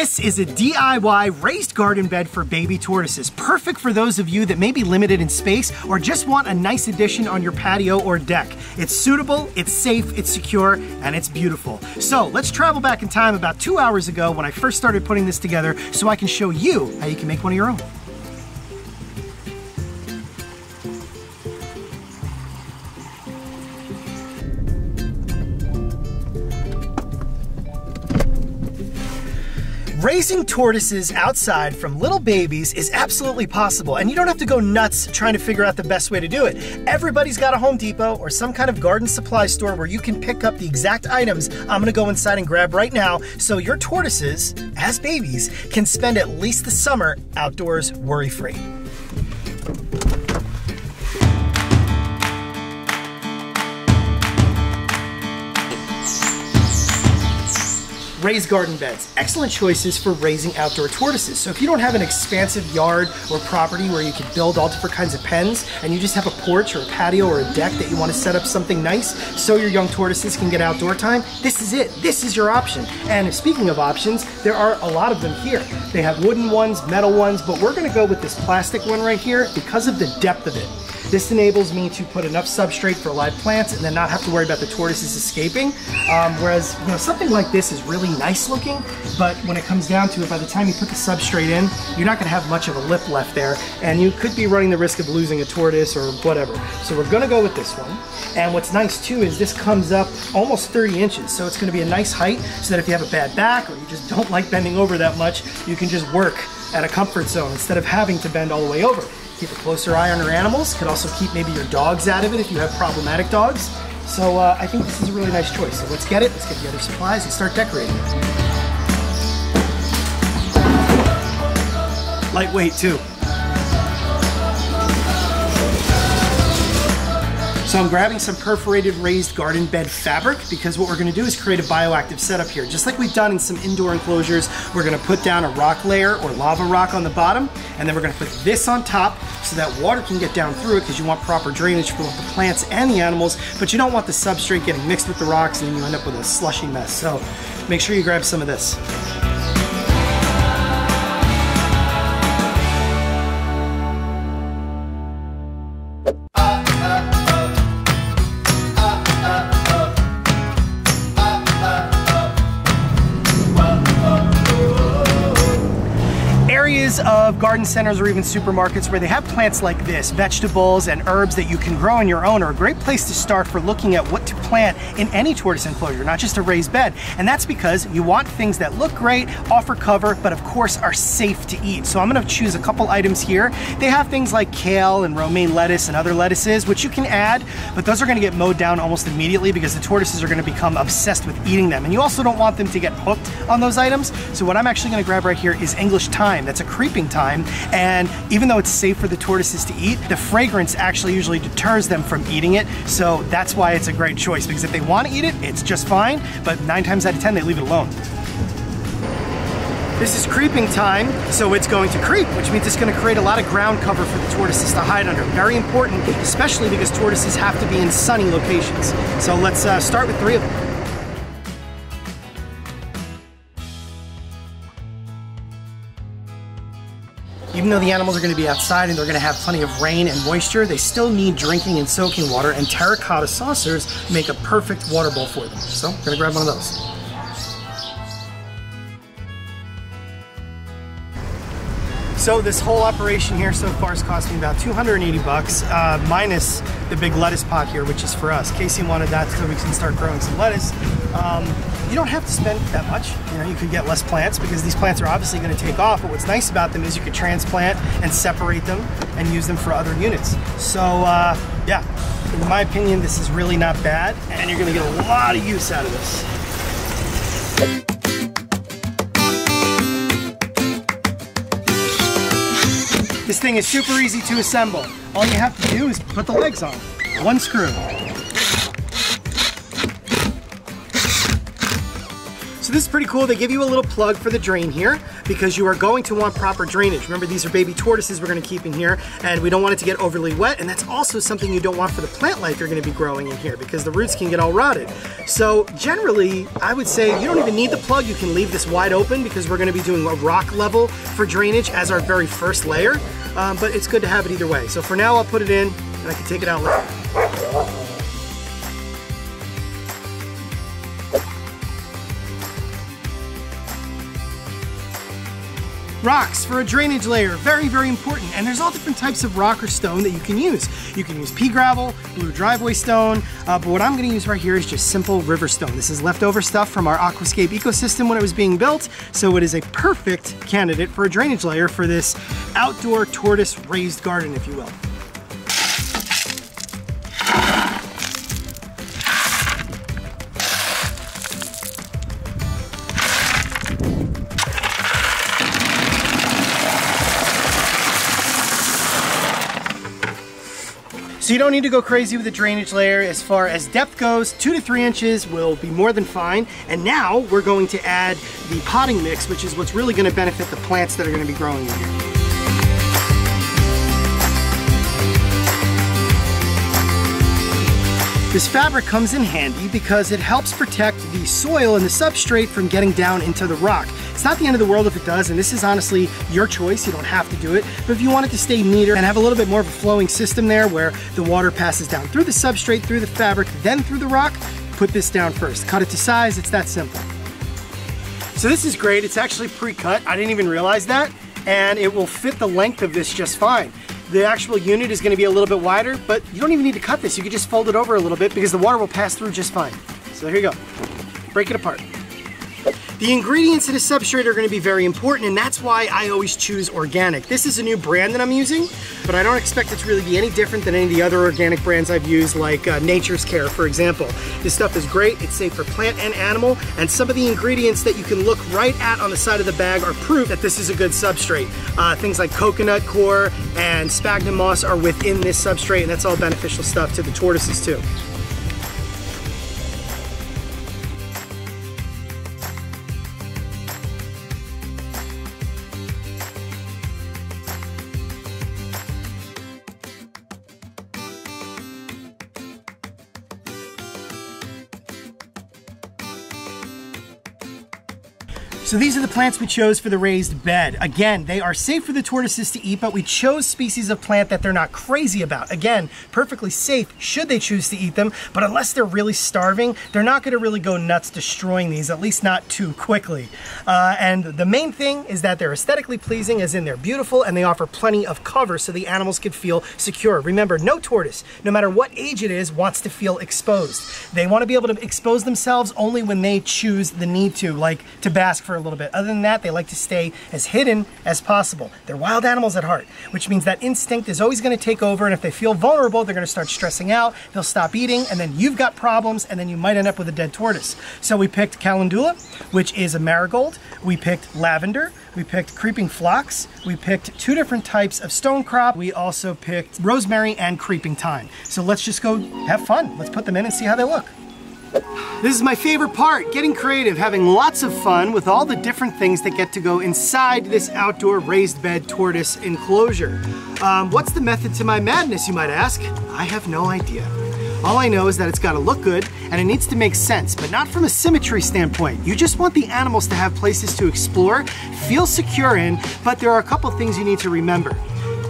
This is a DIY raised garden bed for baby tortoises, perfect for those of you that may be limited in space or just want a nice addition on your patio or deck. It's suitable, it's safe, it's secure, and it's beautiful. So let's travel back in time about two hours ago when I first started putting this together so I can show you how you can make one of your own. Raising tortoises outside from little babies is absolutely possible, and you don't have to go nuts trying to figure out the best way to do it. Everybody's got a Home Depot or some kind of garden supply store where you can pick up the exact items I'm gonna go inside and grab right now so your tortoises, as babies, can spend at least the summer outdoors worry-free. Raised garden beds. Excellent choices for raising outdoor tortoises. So if you don't have an expansive yard or property where you can build all different kinds of pens and you just have a porch or a patio or a deck that you want to set up something nice so your young tortoises can get outdoor time, this is it. This is your option. And speaking of options, there are a lot of them here. They have wooden ones, metal ones, but we're gonna go with this plastic one right here because of the depth of it. This enables me to put enough substrate for live plants and then not have to worry about the tortoises escaping. Um, whereas, you know, something like this is really nice looking, but when it comes down to it, by the time you put the substrate in, you're not gonna have much of a lip left there, and you could be running the risk of losing a tortoise or whatever. So we're gonna go with this one. And what's nice too is this comes up almost 30 inches, so it's gonna be a nice height so that if you have a bad back or you just don't like bending over that much, you can just work at a comfort zone instead of having to bend all the way over keep a closer eye on your animals. Could also keep maybe your dogs out of it if you have problematic dogs. So uh, I think this is a really nice choice. So let's get it, let's get the other supplies and start decorating Lightweight too. So I'm grabbing some perforated raised garden bed fabric because what we're gonna do is create a bioactive setup here. Just like we've done in some indoor enclosures, we're gonna put down a rock layer or lava rock on the bottom, and then we're gonna put this on top so that water can get down through it because you want proper drainage for both the plants and the animals, but you don't want the substrate getting mixed with the rocks and then you end up with a slushy mess. So make sure you grab some of this. Of garden centers or even supermarkets where they have plants like this, vegetables and herbs that you can grow on your own are a great place to start for looking at what to plant in any tortoise enclosure, not just a raised bed. And that's because you want things that look great, offer cover, but of course are safe to eat. So I'm gonna choose a couple items here. They have things like kale and romaine lettuce and other lettuces, which you can add, but those are gonna get mowed down almost immediately because the tortoises are gonna become obsessed with eating them. And you also don't want them to get hooked on those items. So what I'm actually gonna grab right here is English thyme. That's a creeping thyme. And even though it's safe for the tortoises to eat, the fragrance actually usually deters them from eating it. So that's why it's a great choice because if they want to eat it, it's just fine. But nine times out of 10, they leave it alone. This is creeping thyme, so it's going to creep, which means it's going to create a lot of ground cover for the tortoises to hide under. Very important, especially because tortoises have to be in sunny locations. So let's uh, start with three of them. Even though the animals are going to be outside and they're going to have plenty of rain and moisture, they still need drinking and soaking water, and terracotta saucers make a perfect water bowl for them. So I'm going to grab one of those. So this whole operation here so far has cost me about 280 bucks, uh, minus the big lettuce pot here, which is for us. Casey wanted that so we can start growing some lettuce. Um, you don't have to spend that much. You know, you could get less plants because these plants are obviously going to take off. But what's nice about them is you could transplant and separate them and use them for other units. So uh, yeah, in my opinion, this is really not bad, and you're going to get a lot of use out of this. This thing is super easy to assemble. All you have to do is put the legs on. One screw. So this is pretty cool. They give you a little plug for the drain here because you are going to want proper drainage. Remember, these are baby tortoises we're gonna keep in here and we don't want it to get overly wet. And that's also something you don't want for the plant life you're gonna be growing in here because the roots can get all rotted. So generally, I would say you don't even need the plug. You can leave this wide open because we're gonna be doing a rock level for drainage as our very first layer. Um, but it's good to have it either way. So for now, I'll put it in and I can take it out later. Rocks for a drainage layer, very, very important. And there's all different types of rock or stone that you can use. You can use pea gravel, blue driveway stone, uh, but what I'm gonna use right here is just simple river stone. This is leftover stuff from our aquascape ecosystem when it was being built, so it is a perfect candidate for a drainage layer for this outdoor tortoise raised garden, if you will. So you don't need to go crazy with the drainage layer. As far as depth goes, two to three inches will be more than fine. And now we're going to add the potting mix, which is what's really gonna benefit the plants that are gonna be growing in here. This fabric comes in handy because it helps protect the soil and the substrate from getting down into the rock. It's not the end of the world if it does, and this is honestly your choice. You don't have to do it. But if you want it to stay neater and have a little bit more of a flowing system there where the water passes down through the substrate, through the fabric, then through the rock, put this down first. Cut it to size, it's that simple. So this is great. It's actually pre-cut. I didn't even realize that. And it will fit the length of this just fine. The actual unit is gonna be a little bit wider, but you don't even need to cut this. You can just fold it over a little bit because the water will pass through just fine. So here you go. Break it apart. The ingredients in a substrate are gonna be very important and that's why I always choose organic. This is a new brand that I'm using, but I don't expect it to really be any different than any of the other organic brands I've used like uh, Nature's Care, for example. This stuff is great, it's safe for plant and animal, and some of the ingredients that you can look right at on the side of the bag are proof that this is a good substrate. Uh, things like coconut coir and sphagnum moss are within this substrate and that's all beneficial stuff to the tortoises too. So these are the plants we chose for the raised bed. Again, they are safe for the tortoises to eat, but we chose species of plant that they're not crazy about. Again, perfectly safe should they choose to eat them, but unless they're really starving, they're not gonna really go nuts destroying these, at least not too quickly. Uh, and the main thing is that they're aesthetically pleasing, as in they're beautiful, and they offer plenty of cover so the animals can feel secure. Remember, no tortoise, no matter what age it is, wants to feel exposed. They wanna be able to expose themselves only when they choose the need to, like to bask for a little bit. Other than that, they like to stay as hidden as possible. They're wild animals at heart, which means that instinct is always gonna take over, and if they feel vulnerable, they're gonna start stressing out, they'll stop eating, and then you've got problems, and then you might end up with a dead tortoise. So we picked calendula, which is a marigold. We picked lavender. We picked creeping phlox. We picked two different types of stone crop. We also picked rosemary and creeping thyme. So let's just go have fun. Let's put them in and see how they look. This is my favorite part, getting creative, having lots of fun with all the different things that get to go inside this outdoor raised bed tortoise enclosure. Um, what's the method to my madness, you might ask? I have no idea. All I know is that it's gotta look good and it needs to make sense, but not from a symmetry standpoint. You just want the animals to have places to explore, feel secure in, but there are a couple things you need to remember.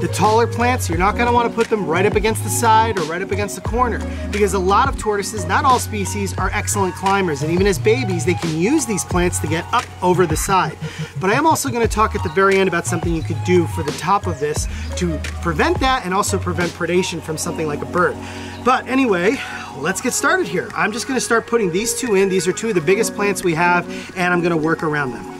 The taller plants, you're not gonna wanna put them right up against the side or right up against the corner because a lot of tortoises, not all species, are excellent climbers and even as babies, they can use these plants to get up over the side. But I am also gonna talk at the very end about something you could do for the top of this to prevent that and also prevent predation from something like a bird. But anyway, let's get started here. I'm just gonna start putting these two in. These are two of the biggest plants we have and I'm gonna work around them.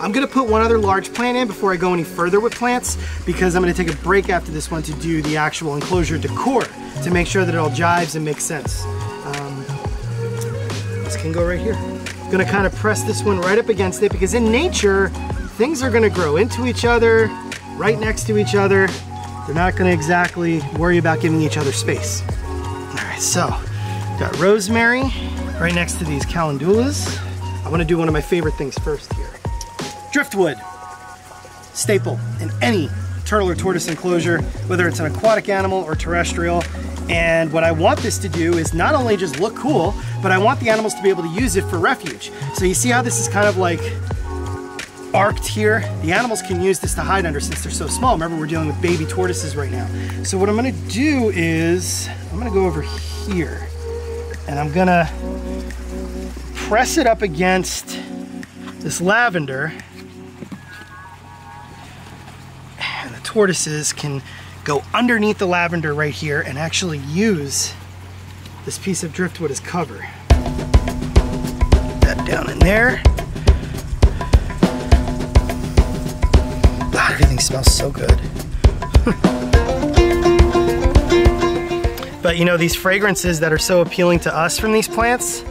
I'm gonna put one other large plant in before I go any further with plants because I'm gonna take a break after this one to do the actual enclosure decor to make sure that it all jives and makes sense. Um, this can go right here. I'm gonna kind of press this one right up against it because in nature, things are gonna grow into each other, right next to each other. They're not gonna exactly worry about giving each other space. All right, so got rosemary right next to these calendulas. I wanna do one of my favorite things first here. Driftwood, staple in any turtle or tortoise enclosure, whether it's an aquatic animal or terrestrial. And what I want this to do is not only just look cool, but I want the animals to be able to use it for refuge. So you see how this is kind of like arced here. The animals can use this to hide under since they're so small. Remember, we're dealing with baby tortoises right now. So what I'm gonna do is, I'm gonna go over here and I'm gonna press it up against this lavender and the tortoises can go underneath the lavender right here and actually use this piece of driftwood as cover. That down in there. God, everything smells so good. but you know, these fragrances that are so appealing to us from these plants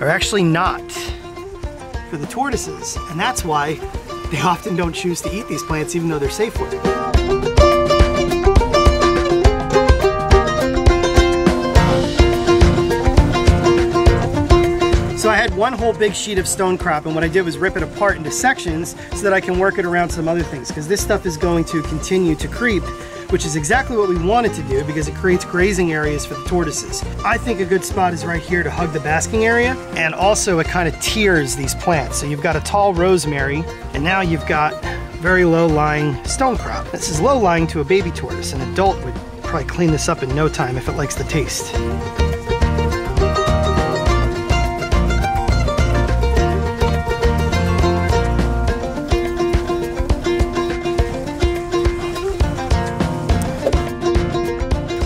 are actually not for the tortoises. And that's why they often don't choose to eat these plants even though they're safe for them. So I had one whole big sheet of stone crop and what I did was rip it apart into sections so that I can work it around some other things because this stuff is going to continue to creep which is exactly what we wanted to do because it creates grazing areas for the tortoises. I think a good spot is right here to hug the basking area and also it kind of tiers these plants. So you've got a tall rosemary and now you've got very low lying stone crop. This is low lying to a baby tortoise. An adult would probably clean this up in no time if it likes the taste.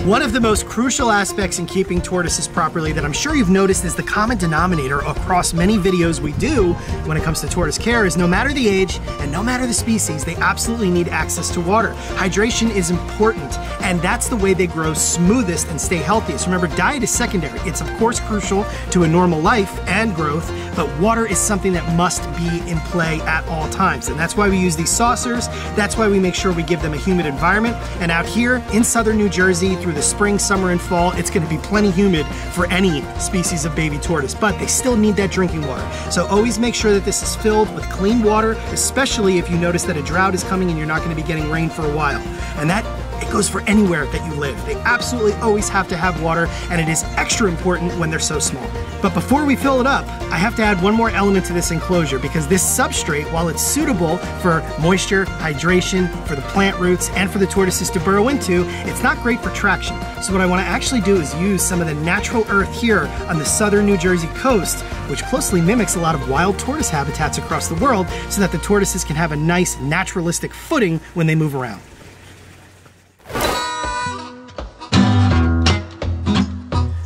One of the most crucial aspects in keeping tortoises properly that I'm sure you've noticed is the common denominator across many videos we do when it comes to tortoise care is no matter the age and no matter the species, they absolutely need access to water. Hydration is important and that's the way they grow smoothest and stay healthiest. Remember, diet is secondary. It's of course crucial to a normal life and growth, but water is something that must be in play at all times. And that's why we use these saucers. That's why we make sure we give them a humid environment. And out here in southern New Jersey through the spring, summer, and fall, it's gonna be plenty humid for any species of baby tortoise, but they still need that drinking water. So always make sure that this is filled with clean water, especially if you notice that a drought is coming and you're not gonna be getting rain for a while. And that it goes for anywhere that you live. They absolutely always have to have water, and it is extra important when they're so small. But before we fill it up, I have to add one more element to this enclosure because this substrate, while it's suitable for moisture, hydration, for the plant roots, and for the tortoises to burrow into, it's not great for traction. So what I wanna actually do is use some of the natural earth here on the southern New Jersey coast, which closely mimics a lot of wild tortoise habitats across the world, so that the tortoises can have a nice naturalistic footing when they move around.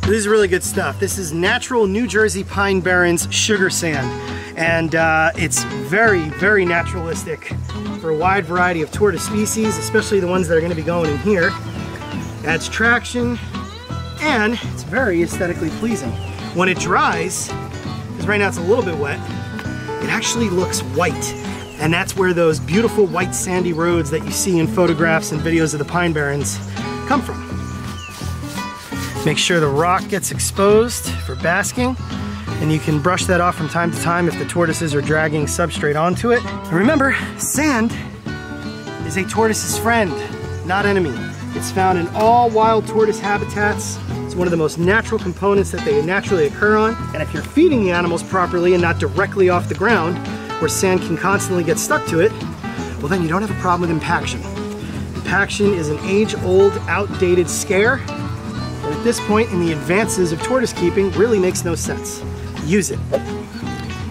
This is really good stuff. This is natural New Jersey Pine Barrens sugar sand. And uh, it's very, very naturalistic for a wide variety of tortoise species, especially the ones that are gonna be going in here. Adds traction, and it's very aesthetically pleasing. When it dries, because right now it's a little bit wet, it actually looks white. And that's where those beautiful white sandy roads that you see in photographs and videos of the Pine Barrens come from. Make sure the rock gets exposed for basking and you can brush that off from time to time if the tortoises are dragging substrate onto it. And remember, sand is a tortoise's friend, not enemy. It's found in all wild tortoise habitats. It's one of the most natural components that they naturally occur on. And if you're feeding the animals properly and not directly off the ground, where sand can constantly get stuck to it, well then you don't have a problem with impaction. Impaction is an age-old, outdated scare at this point in the advances of tortoise keeping really makes no sense. Use it.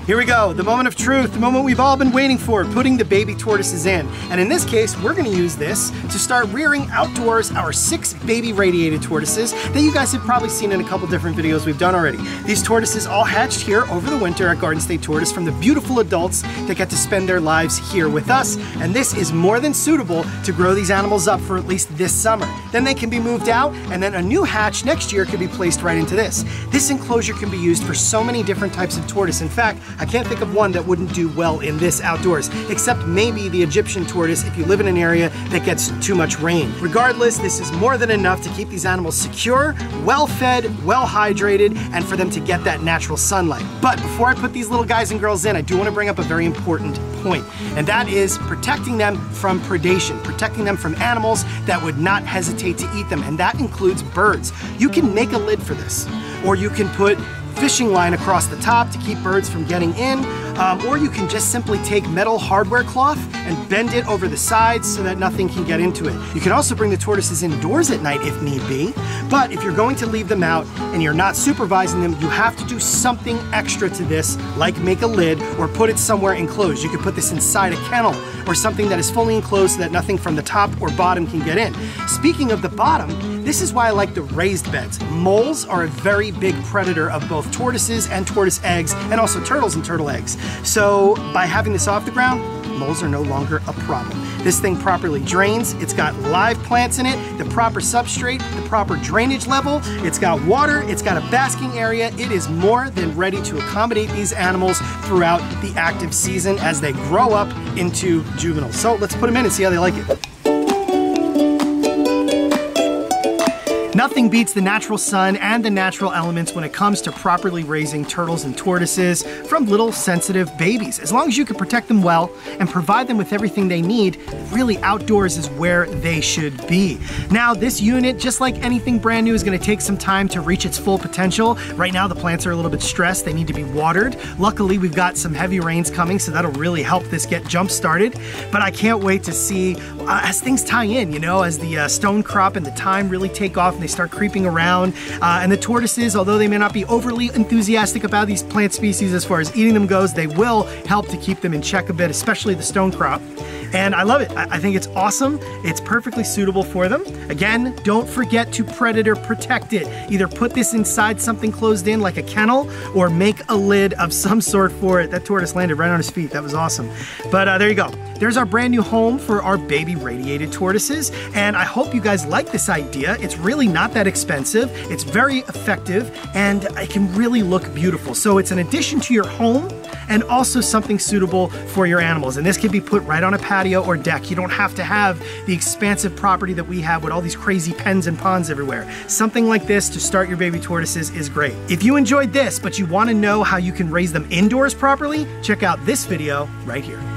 Here we go, the moment of truth, the moment we've all been waiting for, putting the baby tortoises in. And in this case, we're gonna use this to start rearing outdoors our six baby radiated tortoises that you guys have probably seen in a couple different videos we've done already. These tortoises all hatched here over the winter at Garden State Tortoise from the beautiful adults that get to spend their lives here with us. And this is more than suitable to grow these animals up for at least this summer. Then they can be moved out, and then a new hatch next year could be placed right into this. This enclosure can be used for so many different types of tortoise. In fact, I can't think of one that wouldn't do well in this outdoors, except maybe the Egyptian tortoise if you live in an area that gets too much rain. Regardless, this is more than enough to keep these animals secure, well fed, well hydrated, and for them to get that natural sunlight. But before I put these little guys and girls in, I do want to bring up a very important point, and that is protecting them from predation, protecting them from animals that would not hesitate to eat them, and that includes birds. You can make a lid for this, or you can put fishing line across the top to keep birds from getting in, um, or you can just simply take metal hardware cloth and bend it over the sides so that nothing can get into it. You can also bring the tortoises indoors at night if need be, but if you're going to leave them out and you're not supervising them, you have to do something extra to this, like make a lid or put it somewhere enclosed. You could put this inside a kennel or something that is fully enclosed so that nothing from the top or bottom can get in. Speaking of the bottom, this is why I like the raised beds. Moles are a very big predator of both tortoises and tortoise eggs, and also turtles and turtle eggs. So by having this off the ground, moles are no longer a problem. This thing properly drains, it's got live plants in it, the proper substrate, the proper drainage level, it's got water, it's got a basking area. It is more than ready to accommodate these animals throughout the active season as they grow up into juveniles. So let's put them in and see how they like it. Nothing beats the natural sun and the natural elements when it comes to properly raising turtles and tortoises from little sensitive babies. As long as you can protect them well and provide them with everything they need, really outdoors is where they should be. Now, this unit, just like anything brand new, is gonna take some time to reach its full potential. Right now, the plants are a little bit stressed. They need to be watered. Luckily, we've got some heavy rains coming, so that'll really help this get jump started. But I can't wait to see uh, as things tie in, you know, as the uh, stone crop and the thyme really take off they start creeping around. Uh, and the tortoises, although they may not be overly enthusiastic about these plant species as far as eating them goes, they will help to keep them in check a bit, especially the stone crop. And I love it. I think it's awesome. It's perfectly suitable for them. Again, don't forget to predator protect it. Either put this inside something closed in like a kennel or make a lid of some sort for it. That tortoise landed right on his feet. That was awesome. But uh, there you go. There's our brand new home for our baby radiated tortoises. And I hope you guys like this idea. It's really not that expensive. It's very effective and it can really look beautiful. So it's an addition to your home and also something suitable for your animals. And this can be put right on a patio or deck. You don't have to have the expansive property that we have with all these crazy pens and ponds everywhere. Something like this to start your baby tortoises is great. If you enjoyed this, but you wanna know how you can raise them indoors properly, check out this video right here.